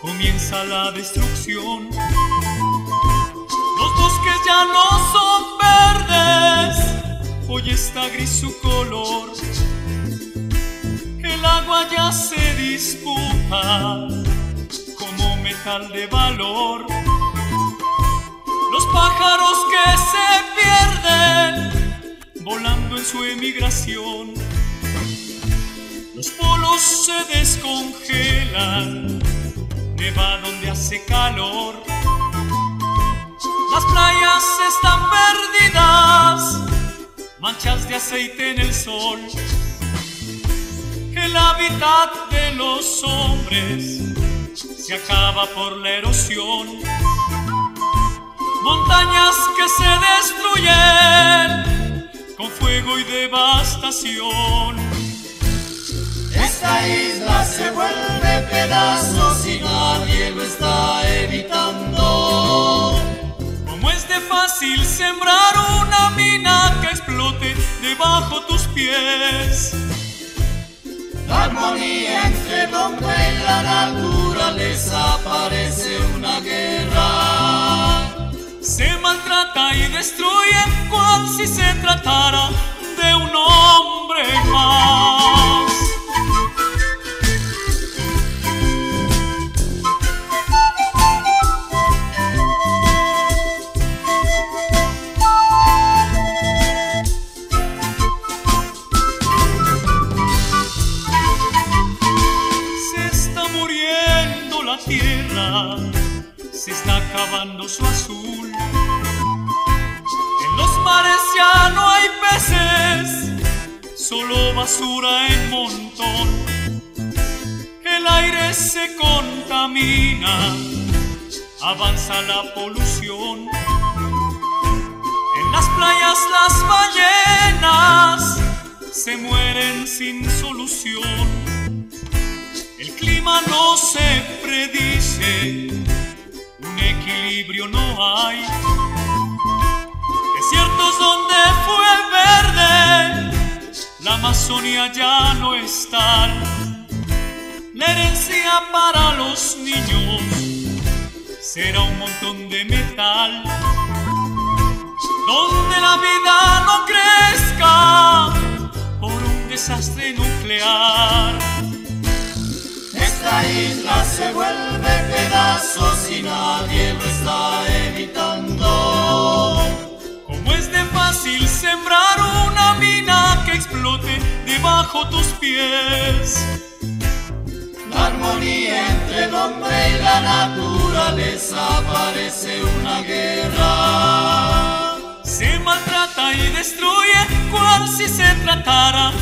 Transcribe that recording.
comienza la destrucción. Los bosques ya no son verdes, hoy está gris su color. El agua ya se disputa como metal de valor. Los pájaros que se pierden volando en su emigración. Polos se descongelan, neva donde hace calor. Las playas están perdidas, manchas de aceite en el sol. El hábitat de los hombres se acaba por la erosión. Montañas que se destruyen con fuego y devastación. Esta isla se vuelve pedazos y nadie lo está evitando. ¿Cómo es de fácil sembrar una mina que explote debajo tus pies? La armonía entre el hombre y la naturaleza parece una guerra. Se maltrata y destruye cual si se tratara tierra, se está acabando su azul. En los mares ya no hay peces, solo basura en montón. El aire se contamina, avanza la polución. En las playas las ballenas se mueren sin solución. El clima no se predice, un equilibrio no hay. Desiertos donde fue verde, la Amazonia ya no está. La herencia para los niños será un montón de metal. Donde la vida pedazos y nadie lo está evitando. ¿Cómo es de fácil sembrar una mina que explote debajo tus pies? La armonía entre el hombre y la naturaleza parece una guerra. Se maltrata y destruye cual si se tratara